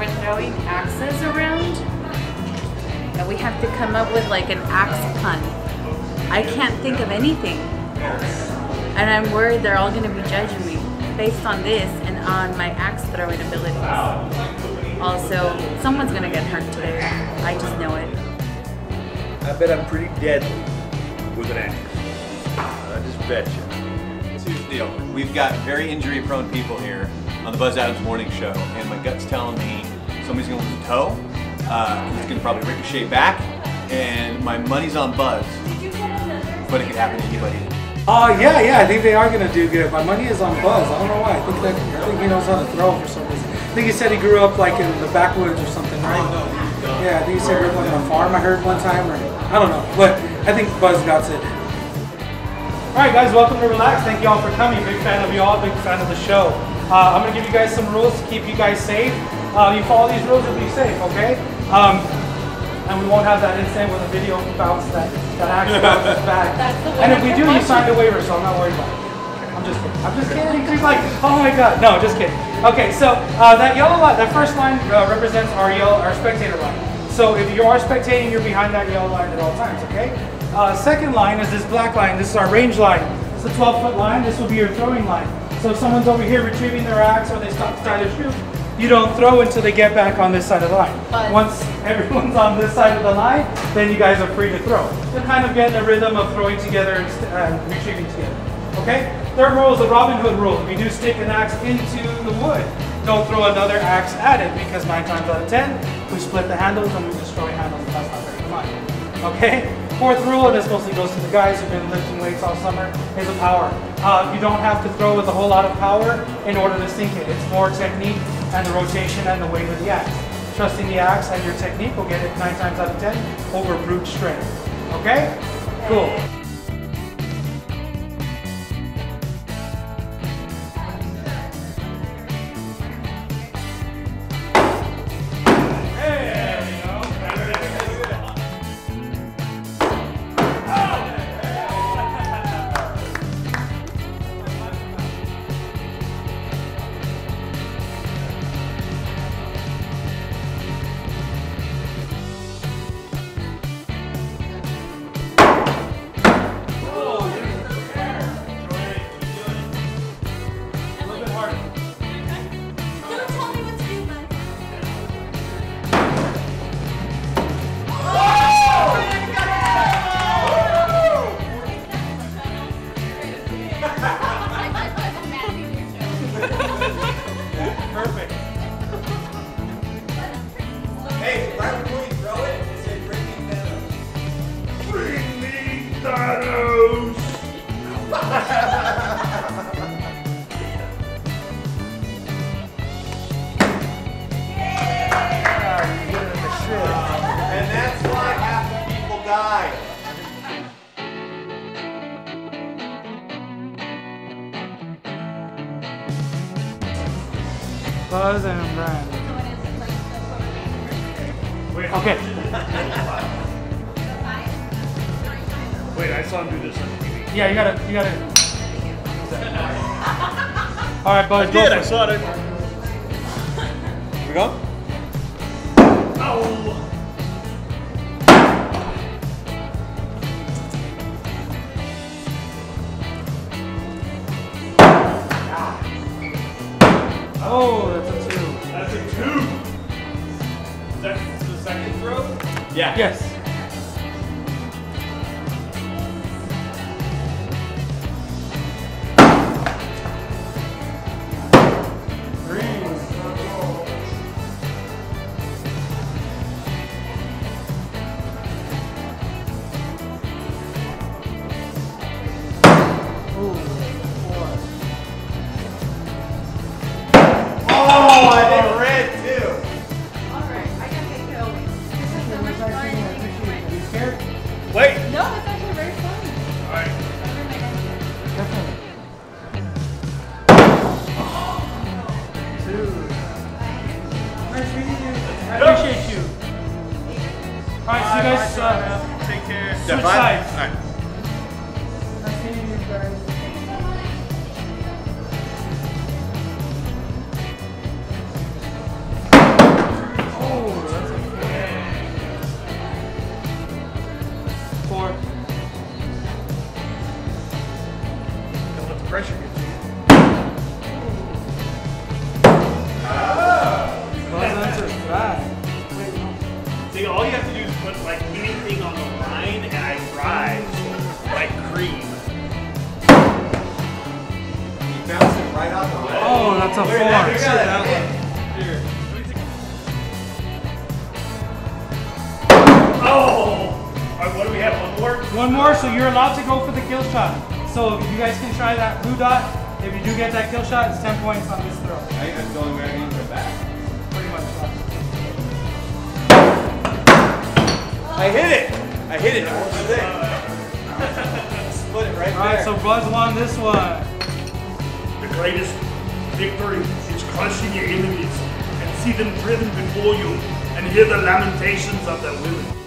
we're throwing axes around, and we have to come up with like an axe pun. I can't think of anything. And I'm worried they're all going to be judging me based on this and on my axe throwing abilities. Also, someone's going to get hurt today. I just know it. I bet I'm pretty deadly with an axe. I just bet you. Here's the deal. We've got very injury-prone people here on the Buzz Adams Morning Show, and my gut's telling me somebody's going to lose a toe. Uh, he's going to probably ricochet back, and my money's on Buzz. But it could happen to anybody. Uh, yeah, yeah, I think they are going to do good. My money is on Buzz. I don't know why. I think that, I think he knows how to throw for some reason. I think he said he grew up like in the backwoods or something, right? Yeah, I think he said he grew up on a farm. I heard one time, or I don't know, but I think Buzz got it. All right, guys, welcome to Relaxe. Thank you all for coming. Big fan of you all. Big fan of the show. Uh, I'm gonna give you guys some rules to keep you guys safe. Uh, you follow these rules, you'll be safe. Okay? Um, and we won't have that incident with a video bounce that that actually bounces back. And if we do, you signed a waiver, so I'm not worried about it. I'm just kidding. I'm just kidding. She's like, oh my god. No, just kidding. Okay, so uh, that yellow line, that first line uh, represents our yellow, our spectator line. So if you are spectating, you're behind that yellow line at all times. Okay. Uh, second line is this black line. This is our range line. It's a 12 foot line. This will be your throwing line. So if someone's over here retrieving their axe or they stop to try to shoot, you don't throw until they get back on this side of the line. But- Once everyone's on this side of the line, then you guys are free to throw. You're kind of getting a rhythm of throwing together and uh, retrieving together. Okay? Third rule is the Robin Hood rule. If you do stick an axe into the wood, don't throw another axe at it because nine times out of ten, we split the handles and we destroy handles. and That's not very fun. Okay? Fourth rule, and this mostly goes to the guys who've been lifting weights all summer, is the power. Uh, you don't have to throw with a whole lot of power in order to sink it. It's more technique and the rotation and the weight of the axe. Trusting the axe and your technique will get it nine times out of ten over brute strength. Okay? Cool. Buzz and Brian. Okay. Wait, I saw him do this on TV. Yeah, you gotta, you gotta. All right, Buzz, I go did, for I it. saw it. We go? Oh, second throw? Yeah. Yes. Take care. Switch sides. All right. Four. Let the pressure get to you. Oh. All you have to do put like anything on the line and I rise like cream. He bounced it right out the way. Oh, that's a Look four. at that, look Shit, that that. one. Here. Oh! Alright, what do we have? One more? One more, so you're allowed to go for the kill shot. So you guys can try that blue dot. If you do get that kill shot, it's 10 points on this throw. I hit it. I hit it. What was it? Split it right Alright, there. so Buzz won this one. The greatest victory is crushing your enemies and see them driven before you and hear the lamentations of their women.